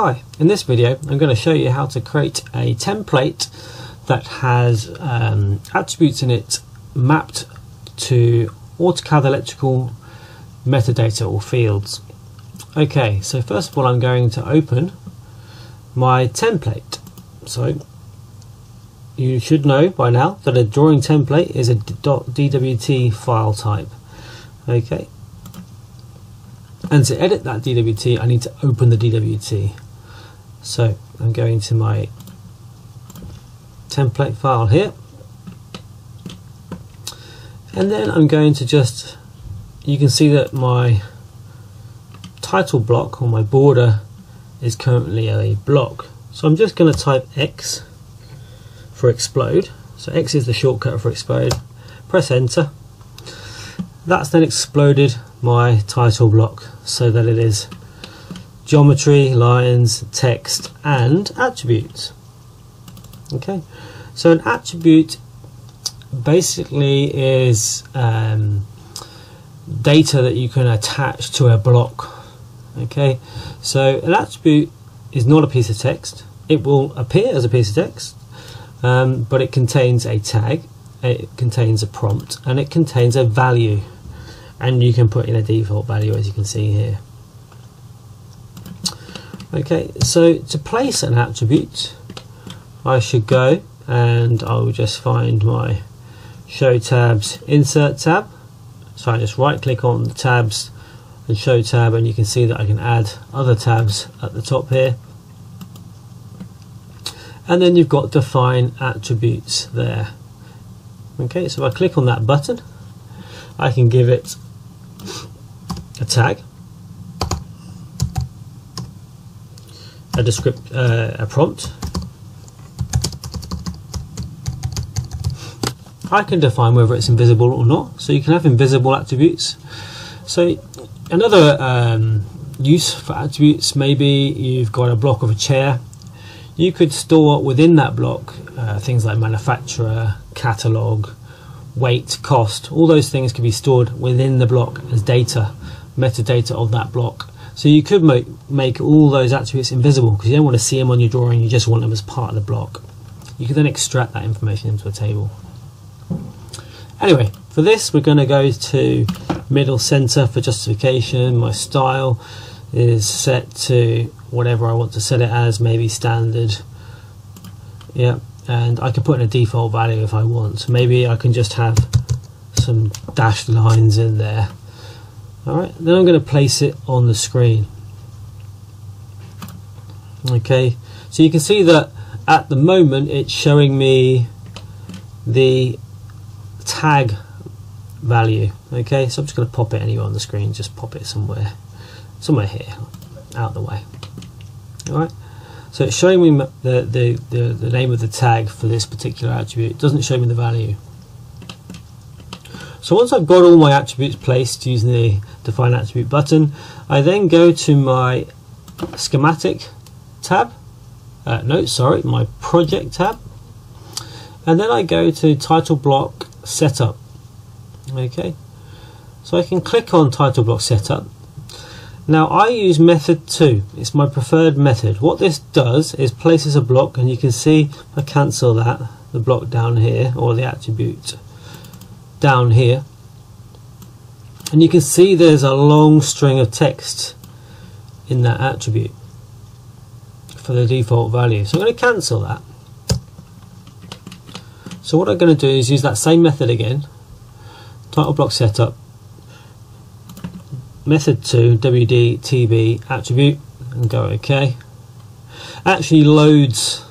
Hi, in this video I'm going to show you how to create a template that has um, attributes in it mapped to AutoCAD electrical metadata or fields. Okay, so first of all I'm going to open my template. So you should know by now that a drawing template is a .dwt file type. Okay, and to edit that DWT I need to open the DWT so I'm going to my template file here. And then I'm going to just you can see that my title block or my border is currently a block. So I'm just going to type X for explode. So X is the shortcut for explode. Press enter. That's then exploded my title block so that it is geometry, lines, text and attributes. Okay, so an attribute basically is um, data that you can attach to a block. Okay, so an attribute is not a piece of text. It will appear as a piece of text, um, but it contains a tag, it contains a prompt, and it contains a value and you can put in a default value as you can see here okay so to place an attribute I should go and I will just find my show tabs insert tab. So I just right click on the tabs and show tab and you can see that I can add other tabs at the top here. And then you've got define attributes there. Okay so if I click on that button I can give it a tag, a descript, uh, a prompt. I can define whether it's invisible or not. So you can have invisible attributes. So another um, use for attributes, maybe you've got a block of a chair. You could store within that block uh, things like manufacturer, catalog, weight, cost, all those things can be stored within the block as data, metadata of that block. So you could make, make all those attributes invisible because you don't want to see them on your drawing, you just want them as part of the block. You can then extract that information into a table. Anyway, for this we're going to go to middle center for justification. My style is set to whatever I want to set it as, maybe standard. Yeah, and I can put in a default value if I want. Maybe I can just have some dashed lines in there. Alright, then I'm going to place it on the screen. Okay, so you can see that at the moment it's showing me the tag value. Okay, so I'm just going to pop it anywhere on the screen, just pop it somewhere, somewhere here, out of the way. Alright. So it's showing me the, the, the, the name of the tag for this particular attribute. It doesn't show me the value. So once I've got all my attributes placed using the define attribute button, I then go to my schematic tab. Uh, no, sorry, my project tab. And then I go to title block setup. Okay. So I can click on title block setup now I use method 2, it's my preferred method. What this does is places a block and you can see I cancel that, the block down here or the attribute down here. And you can see there's a long string of text in that attribute for the default value. So I'm going to cancel that. So what I'm going to do is use that same method again, title block setup, method 2 WDTB attribute and go OK. Actually loads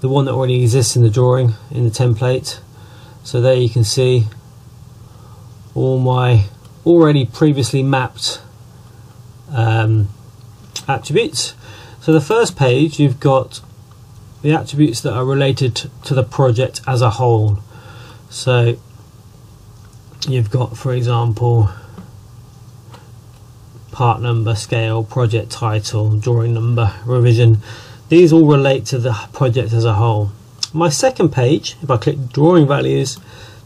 the one that already exists in the drawing in the template so there you can see all my already previously mapped um, attributes so the first page you've got the attributes that are related to the project as a whole so you've got for example part number, scale, project title, drawing number, revision. These all relate to the project as a whole. My second page, if I click drawing values,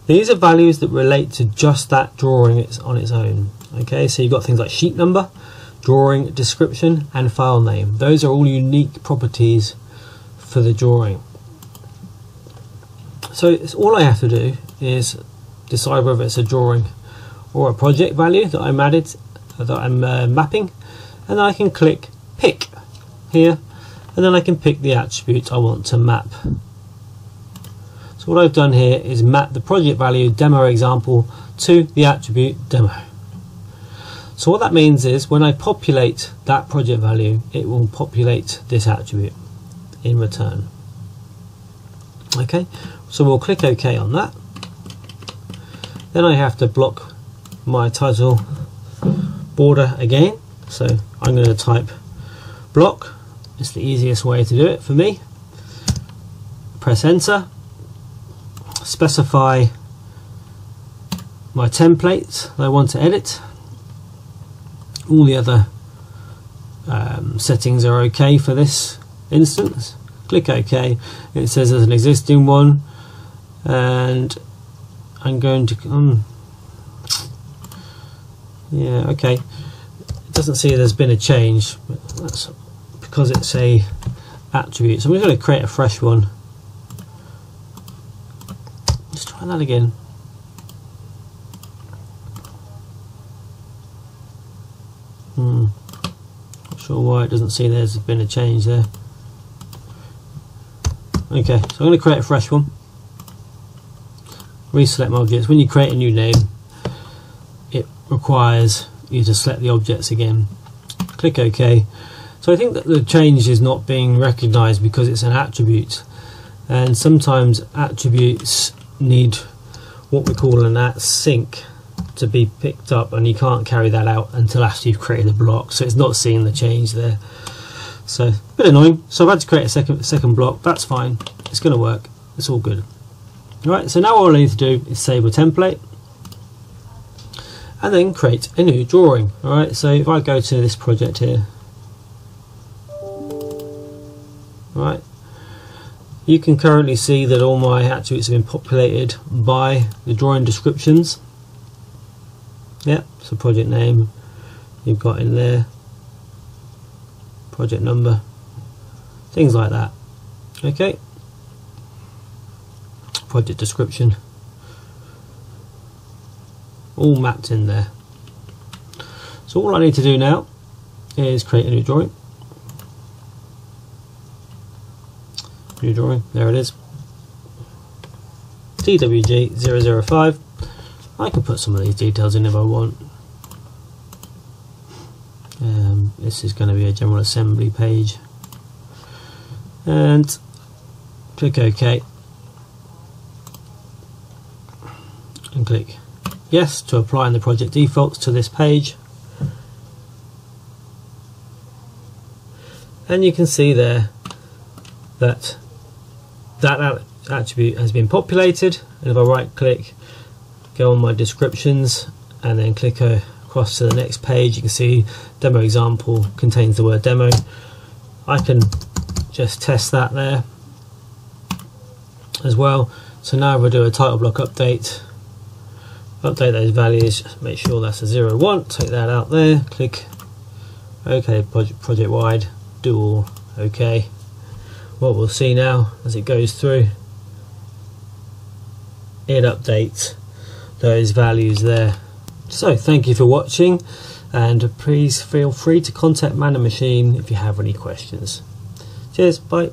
these are values that relate to just that drawing it's on its own. Okay, so you've got things like sheet number, drawing description and file name. Those are all unique properties for the drawing. So all I have to do is decide whether it's a drawing or a project value that I'm added that I'm uh, mapping and I can click pick here and then I can pick the attribute I want to map. So what I've done here is map the project value demo example to the attribute demo. So what that means is when I populate that project value, it will populate this attribute in return. Okay, so we'll click OK on that. Then I have to block my title border again. So I'm going to type block. It's the easiest way to do it for me. Press enter. Specify my template that I want to edit. All the other um, settings are okay for this instance. Click OK. It says there's an existing one and I'm going to um, yeah okay it doesn't see there's been a change that's because it's a attribute. So we're going to create a fresh one try that again Hmm. Not sure why it doesn't see there's been a change there. Okay, so I'm going to create a fresh one. Reselect my objects. When you create a new name, it requires you to select the objects again. Click OK. So I think that the change is not being recognized because it's an attribute. And sometimes attributes need what we call an ATTSYNC to be picked up and you can't carry that out until after you've created the block. So it's not seeing the change there. So a bit annoying. So I've had to create a second second block. That's fine. It's going to work. It's all good. Alright, so now all I need to do is save a template and then create a new drawing. Alright so if I go to this project here. Right you can currently see that all my attributes have been populated by the drawing descriptions. Yeah so project name you've got in there. Project number. Things like that. Okay. Project description. All mapped in there. So all I need to do now is create a new drawing new drawing there it is TWG 005 I can put some of these details in if I want. Um, this is going to be a general assembly page. And click OK. And click yes to apply the project defaults to this page. And you can see there that that attribute has been populated and if I right click go on my descriptions and then click across to the next page you can see demo example contains the word demo. I can just test that there as well. So now we'll do a title block update. Update those values make sure that's a 0 1 take that out there click OK project, project wide do all OK what we'll see now as it goes through it updates those values there. So thank you for watching and please feel free to contact Man and Machine if you have any questions. Cheers, bye.